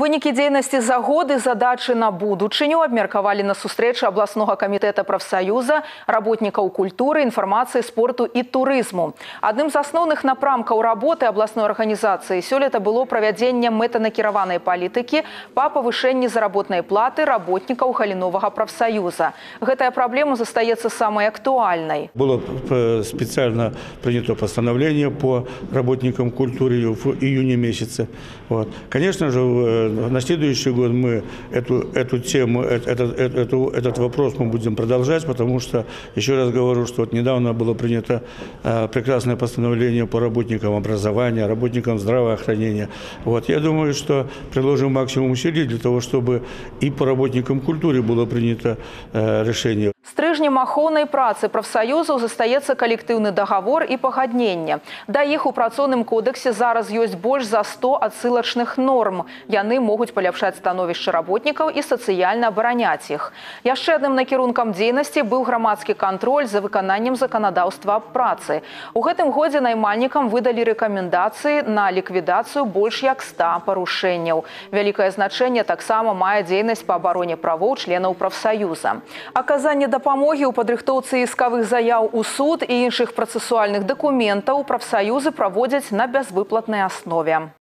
Вынікі дзейнасці за годы задачы на будучыню абмеркавалі на сустрэчы абласнога камітэта прафсаюза работнікаў культуры, інфармацыі, спорту і турызму. Адным з асноўных напрамкаў работы абласной арганізацыі сёлета было правядзенне мэтанакіраванай палітыкі па павышэнні заработнай платы работнікаў галіновага прафсаюза. Гэтая праблема застаецца самай актуальнай. Было э, специально принято постановление по работникам культуры в июне месяце. Вот. Конечно же, в- на следующий год мы эту, эту тему, э- этот, эту- этот вопрос мы будем продолжать, потому что, еще раз говорю, что вот недавно было принято э, прекрасное постановление по работникам образования, работникам здравоохранения. Вот. Я думаю, что приложим максимум усилий для того, чтобы и по работникам культуры было принято э, решение. Стрыжнем ахоўнай працы прафсаюзаў застаецца калектыўны дагавор і пагадненне. Да іх у працоўным кодэксе зараз ёсць больш за 100 адсылачных норм. Яны могуць паляпшаць становішча работнікаў і сацыяльна абараняць іх. Яшчэ адным накірункам дзейнасці быў грамадскі кантроль за выкананнем заканадаўства аб працы. У гэтым годзе наймальнікам выдалі рэкамендацыі на ліквідацыю больш як 100 парушэнняў. Вялікае значэнне таксама мае дзейнасць па абароне правоў членаў прафсаюза. Аказанне дапамогі ў падрыхтоўцы іскавых заяў у суд і іншых працэсуальных дакументаў прафсаюзы праводзяць на бязвыплатнай аснове.